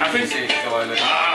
Apa ini sih, ich glaube, ah.